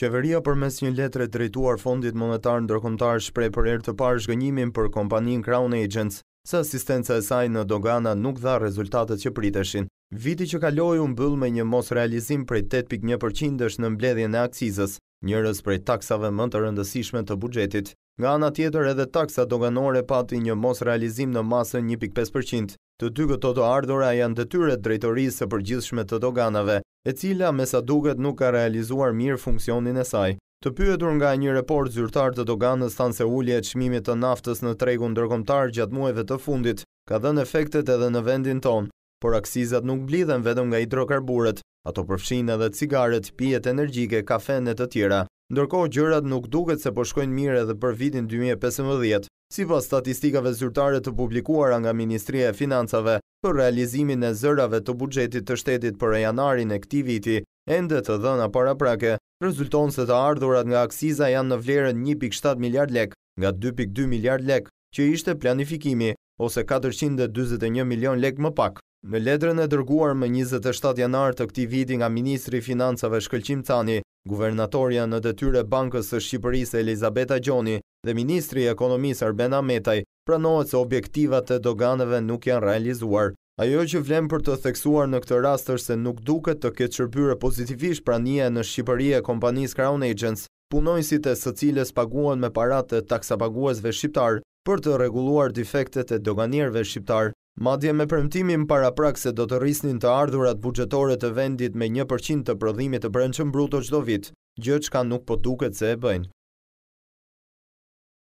Qeveria përmes një letre drejtuar Fondit Monetar Ndërkombëtar shpreh për herë të parë zhgënjimin për kompaninë Crown Agents, se asistenca e saj në dogana nuk dha rezultatet që priteshin. Viti që kaloi u mbyll me një mosrealizim prej tetë pikë një përqindësh në mbledhjen e akcizës, njërës prej taksave më të rëndësishme të buxhetit. Nga ana tjetër edhe taksa doganore pati një mosrealizim në masën një pikë pesë përqind. Të dy këto të ardhura janë detyrë e Drejtorisë së Përgjithshme të Doganave, e cila me sa duket nuk ka realizuar mirë funksionin e saj. Të pyetur nga News Report, zyrtarë të Doganës thanë se ulja e çmimit të naftës në tregun ndërkombëtar gjatë muajve të fundit ka dhënë efektet edhe në vendin tonë. Por akcizat nuk mblidhen vetëm nga hidrokarburet, ato përfshijnë edhe cigaret, pijet energjike, kafenë e të tjera. Ndërkohë gjërat nuk duket se po shkojnë mirë edhe për vitin dy mijë e pesëmbëdhjetë. Sipas statistikave zyrtare të publikuara nga Ministria e Financave për realizimin e zërave të buxhetit të shtetit për janarin e këtij viti, ende të dhëna paraprake, rezulton se të ardhurat nga akciza janë në vlerën një pikë shtatë miliardë lekë, nga dy pikë dy miliardë lekë. që ishte planifikimi, ose katërqind e dyzet e një milionë lekë më pak. Në letrën e dërguar më njëzet e shtatë janar të këtij viti nga ministri i Financave Shkëlqim Cani, guvernatorja në detyrë e Bankës së Shqipërisë Elizabeta Gjoni dhe ministri i Ekonomisë Arben Ahmetaj, pranohet se objektivat e doganave nuk janë realizuar. Ajo që vlen për të theksuar në këtë rast është se nuk duket të ketë shërbyer pozitivisht prania në Shqipëri e kompanisë Crown Agents. punonjësit e të cilës paguhen me paratë e taksapaguesve shqiptarë për të rregulluar difektet e doganierëve shqiptarë, madje me premtimin paraprak se do të rrisnin të ardhurat buxhetore të vendit me një për qind të prodhimit të brendshëm bruto çdo vit, gjë çka nuk po duket se e bëjnë.